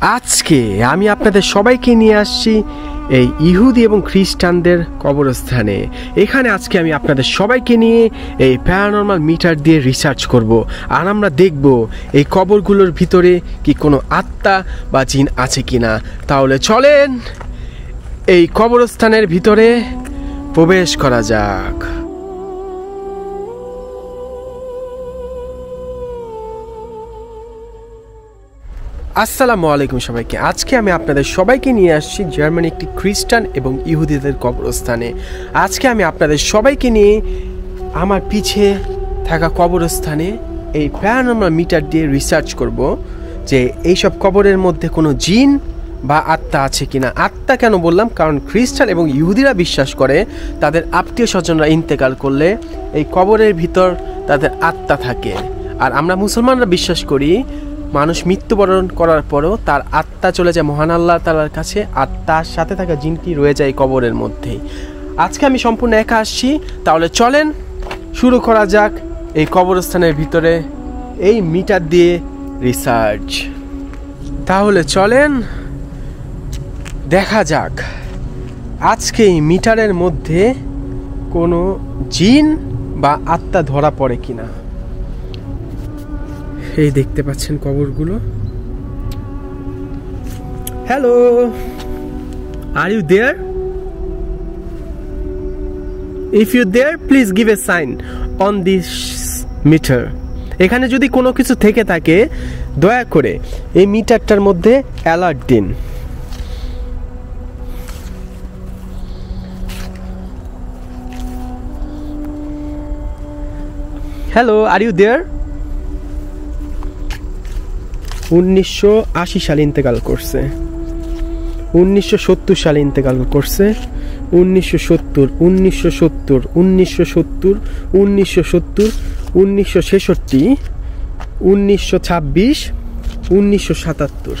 আজকে আমি আপনাদের সবাইকে নিয়ে আসছি এই ইহুদি এবং খ্রিস্টানদের কবরস্থানে। এখানে আজকে আমি আপনাদের সবাইকে নিয়ে এই প্যারানর্মাল মিটার দিয়ে রিসার্চ করব। আর আমরা দেখব এই কবরগুলোর ভিতরে কি কোনো আত্মা বা জিন আছে কি না তাহলে চলেন এই কবরস্থানের ভিতরে প্রবেশ করা যাক। আসসালামু আলাইকুম সবাইকে। আজকে আমি আপনাদের সবাইকে নিয়ে আসছি জার্মানি একটি খ্রিস্টান এবং ইহুদিদের কবরস্থানে। আজকে আমি আপনাদের সবাইকে নিয়ে আমার পিছে থাকা কবরস্থানে এই প্যারানর্মাল মিটার দিয়ে রিসার্চ করব যে এইসব কবরের মধ্যে কোনো জিন বা আত্মা আছে কিনা। আত্মা কেন বললাম? কারণ খ্রিস্টান এবং ইহুদিরা বিশ্বাস করে, তাদের আত্মীয় স্বজনরা ইন্তেকাল করলে এই কবরের ভিতর তাদের আত্মা থাকে। আর আমরা মুসলমানরা বিশ্বাস করি মানুষ মৃত্যুবরণ করার পরও তার আত্মা চলে যায় মহান আল্লাহ তালার কাছে, আর তার সাথে থাকা জিনটি রয়ে যায় কবরের মধ্যেই। আজকে আমি সম্পূর্ণ একা আসছি, তাহলে চলেন, শুরু করা যাক এই কবরস্থানের ভিতরে এই মিটার দিয়ে রিসার্চ। তাহলে চলেন, দেখা যাক। আজকে এই মিটারের মধ্যে কোনো জিন বা আত্মা ধরা পড়ে কিনা। এই দেখতে পাচ্ছেন কবরগুলো। Hello are you there if you there please give a sign on this meter এখানে যদি কোনো কিছু থেকে থাকে, দয়া করে এই মিটারটার মধ্যে অ্যালার্ট দিন। হ্যালো আর ইউ দেয়ার উনিশশো আশি সালে ইন্তেকাল করছে। উনিশশো সত্তর সালে ইন্তেকাল করছে। উনিশশো সত্তর উনিশশো সত্তর উনিশশো সত্তর উনিশশো সত্তর, উনিশশো ছেষট্টি, উনিশশো ছাব্বিশ, উনিশশো সাতাত্তর।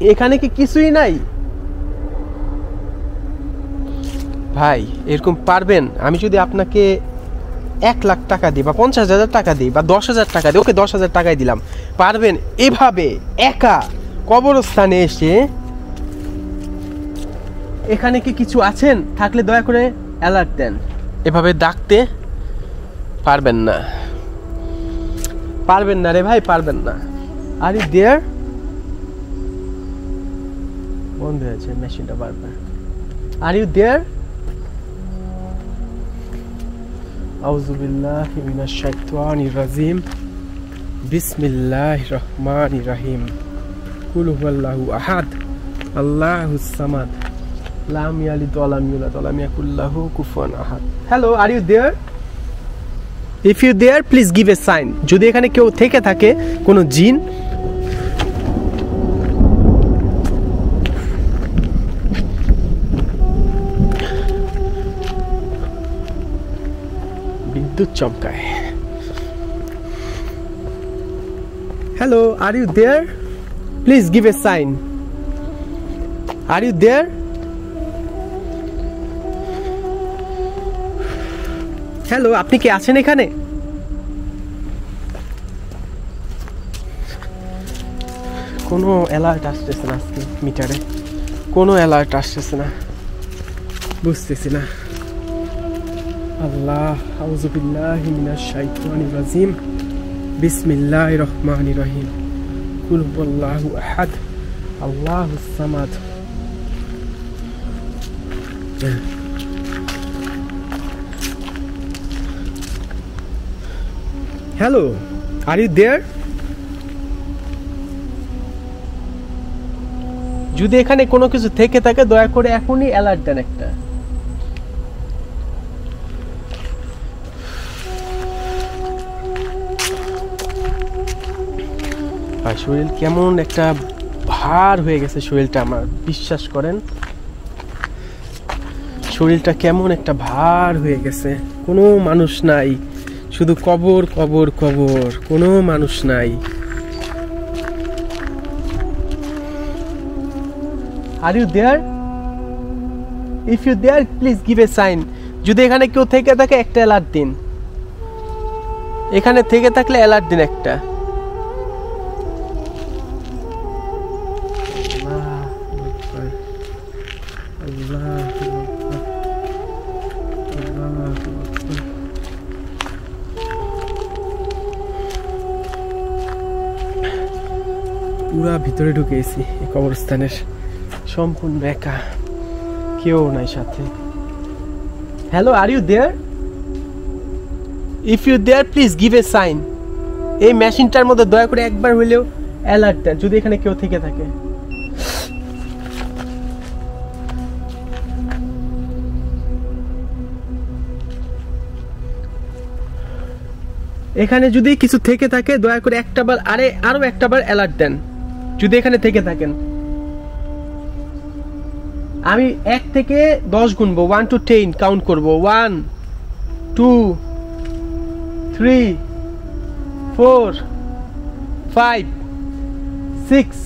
এখানে কি কিছুই নাই? ভাই, এরকম পারবেন? আমি যদি আপনাকে এক লাখ টাকা দিই বা পঞ্চাশ হাজার টাকা দিই বা দশ হাজার টাকা দিই, ওকে দশ হাজার টাকাই দিলাম। পারবেন? এভাবে একা কবরস্থানে এসে এখানে কি কিছু আছেন? থাকলে দয়া করে অ্যালার্ট দেন। এভাবে ডাকতে পারবেন না। পারবেন না রে ভাই, পারবেন না। আর ইউ দেয়ার বন্ধ হয়েছে মেশিনটা বারবার। আর ইউ দেয়ার আউজুবিল্লাহ মিনা রাজিম বিসমিল্লাহ রহমান রাহিম কুলহুয়াল্লাহু আহাদ আল্লাহু সামাদ লাম ইয়ালিদ ওয়ালাম ইউলাদ ওয়ালাম ইয়াকুল্লাহু কুফুয়ান আহাদ hello are you there if you there please give a sign যদি এখানে কেউ থেকে থাকে কোনো জিন বিদ্যুৎ চমকায়। Hello are you there please give a sign are you there hello আপনি কি আছেন এখানে? কোনো অ্যালার্ট আসতেছে না মিটারে কোনো অ্যালার্ট আসতেছে না। বুঝতেছি না। আল্লাহ রহমানির রহিম। আহাদ। আল্লাহুস সামাদ। হ্যালো আর ইউ দেয়ার যদি এখানে কোনো কিছু থেকে থাকে, দয়া করে এখনই অ্যালার্ট দেন একটা। আর শরীর কেমন একটা ভার হয়ে গেছে শরীরটা আমার, বিশ্বাস করেন? শরীরটা কেমন একটা ভার হয়ে গেছে। কোনো মানুষ নাই, শুধু কবর কবর কবর, কোনো মানুষ নাই। Are you there if you there please give a sign যদি এখানে কেউ থেকে থাকে, একটা অ্যালার্ট দিন। এখানে থেকে থাকলে অ্যালার্ট দিন একটা। পুরা ভিতরে ঢুকে গেছি, এই কবরস্থানের সম্পূর্ণ একা। কেউ নাই সাথে। Hello are you there if you there please give a sign এই মেশিনটার মধ্যে দয়া করে একবার হইলেও অ্যালার্ট দেন, যদি এখানে কেউ থেকে থাকে। এখানে যদি কিছু থেকে থাকে, দয়া করে একটা বার, আরে আরও একটা বার অ্যালার্ট দেন। যদি এখানে থেকে থাকেন। আমি এক থেকে দশ গুনবো ওয়ান টু টেন কাউন্ট করব। One two three four five six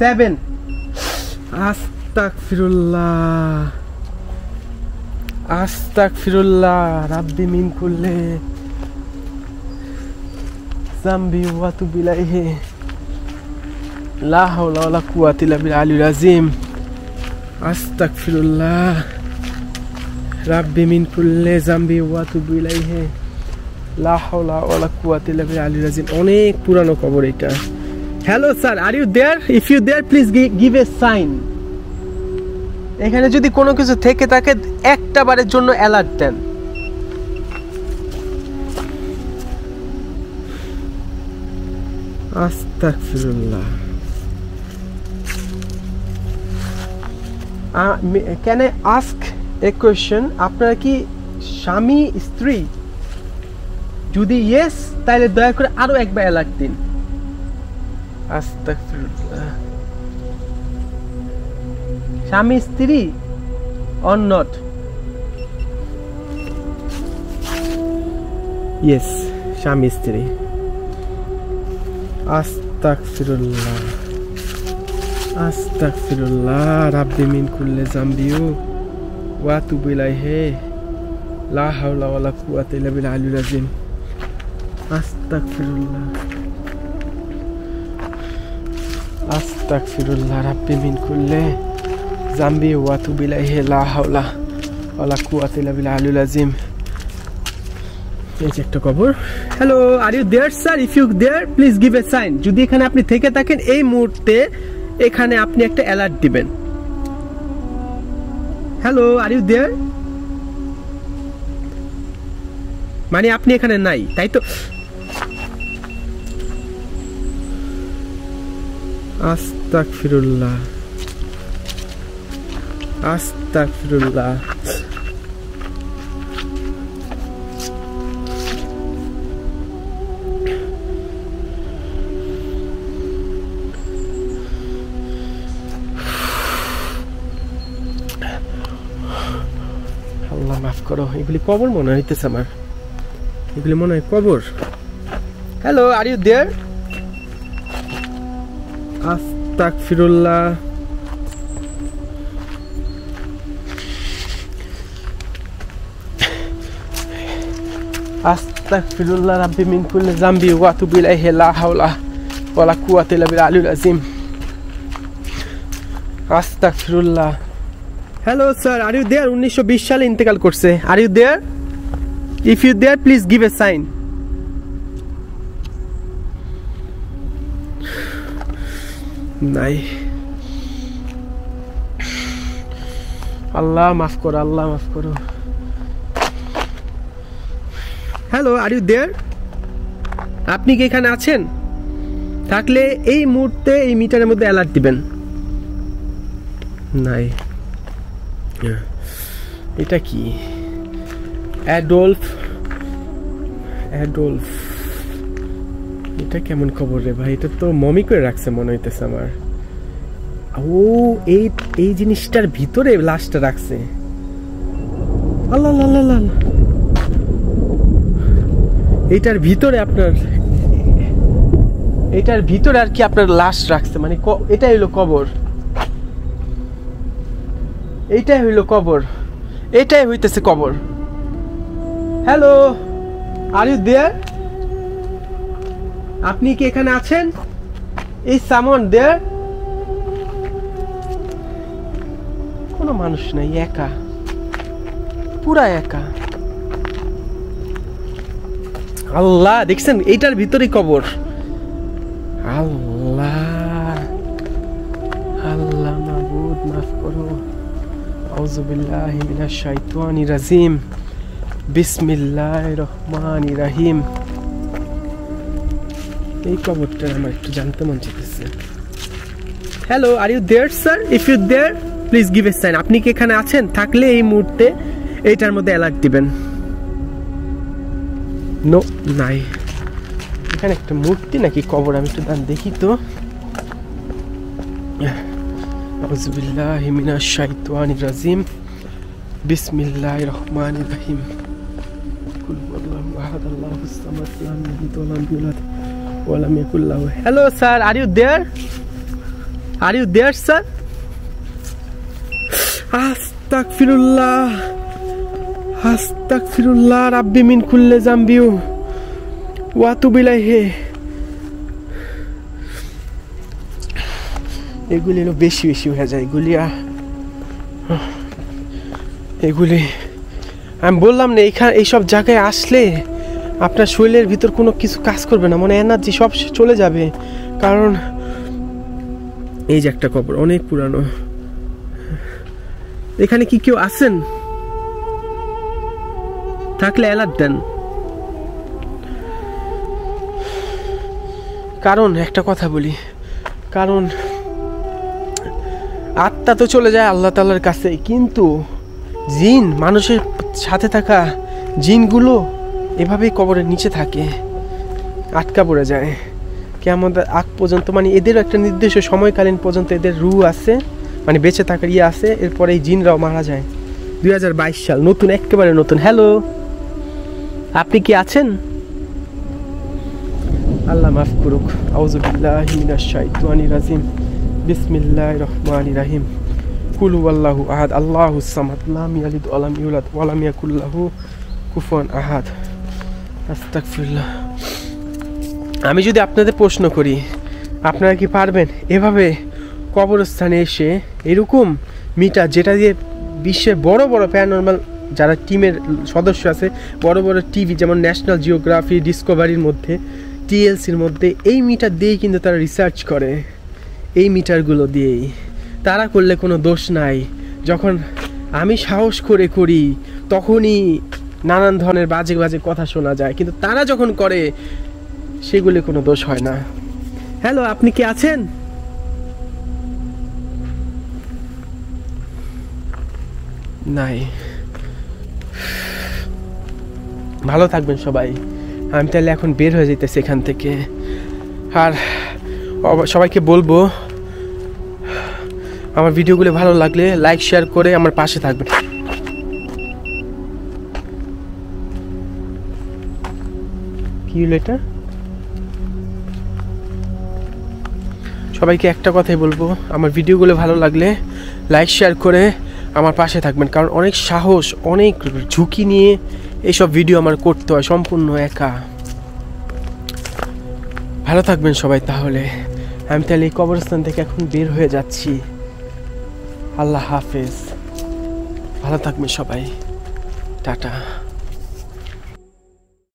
seven আস্তাক ফিরুল্লাহ আস্তাক ফিরুল্লাহ রাব্বি মিন করলে জাম্বি ওয়াতু বিলাইহে লা হাওলা ওয়ালা কুওয়াতা ইল্লা বিল আলিল আযীম আস্তাগফিরুল্লাহ রাব্বি মিন কুল্লি জাম্বি ওয়াতুবু ইলাইহি লা হাওলা ওয়ালা কুওয়াতা ইল্লা বিল আলিল আযীম অনেক পুরানো কবর এটা। Hello sir are you there if you there please give a sign এখানে যদি কোনো কিছু থেকে থাকে, একটা বারের জন্য অ্যালার্ট দেন। আস্তাগফিরুল্লাহ। Can I ask a question আপনারা কি স্বামী, স্ত্রী? যদি ইয়েস তাহলে দয়া করে আরও একবার অ্যালার্ট দিন। স্বামী, স্ত্রী অর নট ইয়েস স্বামী, স্ত্রী। আস্তাগফিরুল্লাহ। আস্তাগফিরুল্লাহ, রাব্বি মিন কুল্লি জামবিউ ওয়া তুবু ইলাইহি, লা হাওলা ওয়ালা কুওয়াতা ইল্লা বিল আলিল আযীম। আস্তাগফিরুল্লাহ আস্তাগফিরুল্লাহ, রাব্বি মিন কুল্লি জামবি ওয়া তুবু ইলাইহি, লা হাওলা ওয়ালা কুওয়াতা ইল্লা বিল আলিল আযীম। এই যে একটা কবর। Hello are you there sir if you there please give a sign যদি এখানে আপনি থেকে থাকেন, এই মুহূর্তে এখানে আপনি একটা অ্যালার্ট দিবেন। হ্যালো আর ইউ দেয়ার মানে আপনি এখানে নাই, তাই তো? আস্তাক ফিরুল্লাহ আস্তাক ফিরুল্লাহ মাফ করো, এগুলি কবর মনে হইতেছে আমার। এগুলি মনে হয় কবর। হ্যালো আর ইউ দেয়ার আস্তাক ফিরুল্লাহ আস্তাক ফিরুল্লাহ রাব্বি মিন কুল্লি জামবি ওয়া তুবু ইলাইহি লা হাওলা ওয়ালা কুওয়াতা ইল্লা বিল আলিল আযীম। আস্তাক ফিরুল্লাহ hello sir are you there উনিশশো বিশ সালে ইন্তেকাল করছে। Are you there if you there please give a sign নাই। আল্লাহ মাফ করো, আল্লাহ মাফ করো। হ্যালো আর ইউ দেয়ার আপনি কি এখানে আছেন? থাকলে এই মুহূর্তে এই মিটারের মধ্যে অ্যালার্ট দিবেন। নাই। এটা কি? অ্যাডোলফ অ্যাডোলফ এটা কেমন খবর রে ভাই? এটা তো মমি করে রাখছে মনে হইতেছে আমার। ও, এই এই জিনিসটার ভিতরে লাশটা রাখছে। আল্লাহ আল্লাহ। এইটার ভিতরে আপনার এটার ভিতরে আর কি আপনার লাশ রাখছে? মানে এটাই হলো কবর এইটাই হইল কবর। এটাই হইতেছে কবর। হ্যালো আর ইউ দেয়ার আপনি কি এখানে আছেন? এই সামন দেয়ার কোনো মানুষ নাই, একা। পুরা একা। আল্লাহ, দেখছেন? এইটার ভিতরে কবর। আল্লাহ। রাজিম বিসমিল্লাহির রহমানির রহিম এই কবরটা আমার একটু জানতে মন চাইতেছে। Hello are you there sir if you there please give a sign আপনি কি এখানে আছেন? থাকলে এই মুহূর্তে এইটার মধ্যে অ্যালার্ট দিবেন। নো নাই। এখানে একটা মূর্তি নাকি কবর? আমি একটু দান দেখি তো। আউযুবিল্লাহি মিনাশ শাইতানির রাজিম বিসমিল্লাহির রহমানির রহিম কুল হুয়াল্লাহু আহাদ আল্লাহুস সামাদ লাম ইয়ালিদ ওয়া লাম ইউলাদ ওয়া লাম ইয়াকুল লাহু hello sir are you there are you there sir আস্তাগফিরুল্লাহ আস্তাগফিরুল্লাহ রাব্বি মিন কুল্লি জামবিউ ওয়া তুবু ইলাইহি এগুলি হলো বেশি বেশি হয়ে যায়, এগুলি এগুলি, আমি বললাম না, এইখানে এইসব জায়গায় আসলে আপনার শরীরের ভিতর কোনো কিছু কাজ করবে না মানে এনার্জি সব চলে যাবে। কারণ এই যে একটা কবর, অনেক পুরানো। এখানে কি কেউ আছেন? থাকলে অ্যালার্ট দেন। কারণ, একটা কথা বলি, কারণ আত্মা তো চলে যায় আল্লাহ তাল্লার কাছে, কিন্তু জিন, মানুষের সাথে থাকা জিনগুলো এভাবেই কবরের নিচে থাকে, আটকা পড়ে যায়। কেমন আগ পর্যন্ত মানে এদেরও একটা নির্দিষ্ট সময়কালীন পর্যন্ত এদের রু আছে মানে বেঁচে থাকার ইয়ে আছে, এরপরে এই জিনরাও মারা যায়। দুই হাজার বাইশ সাল, নতুন, একেবারে নতুন। হ্যালো, আপনি কি আছেন? আল্লাহ মাফ করুক আউজুবিল্লাহি রাজিম। বিসমিল্লাহির রহমানির রহিম কুল হুয়াল্লাহু আহাদ আল্লাহুস সামাদ, লাম ইয়ালিদ ওয়া লাম ইউলাদ ওয়া লাম ইয়াকুল লাহু কুফুয়ান আহাদ। আস্তাগফিরুল্লাহ। আমি যদি আপনাদের প্রশ্ন করি, আপনারা কি পারবেন এভাবে কবরস্থানে এসে এরকম মিটার যেটা দিয়ে বিশ্বের বড় বড় প্যারানর্মাল যারা টিমের সদস্য আছে, বড় বড় টিভি যেমন ন্যাশনাল জিওগ্রাফি, ডিসকভারির মধ্যে, টিএলসির মধ্যে, এই মিটার দিয়েই কিন্তু তারা রিসার্চ করে। এই মিটারগুলো দিয়েই। তারা করলে কোনো দোষ নাই। যখন আমি সাহস করে করি, তখনই নানান ধরনের বাজে বাজে কথা শোনা যায়। কিন্তু তারা যখন করে, সেগুলি কোনো দোষ হয় না। হ্যালো, আপনি কি আছেন? নাই। ভালো থাকবেন সবাই। আমি তাহলে এখন বের হয়ে যেতেছি এখান থেকে। আর সবাইকে বলব, আমার ভিডিওগুলো ভালো লাগলে লাইক শেয়ার করে আমার পাশে থাকবেন। সবাইকে একটা কথাই বলব, আমার ভিডিওগুলো ভালো লাগলে লাইক শেয়ার করে আমার পাশে থাকবেন। কারণ অনেক সাহস, অনেক ঝুঁকি নিয়ে এইসব ভিডিও আমার করতে হয়, সম্পূর্ণ একা। ভালো থাকবেন সবাই তাহলে। আমি তাহলে এই কবরস্থান থেকে এখন বের হয়ে যাচ্ছি। আল্লাহ হাফেজ। ভালো থাকবেন সবাই। টাটা।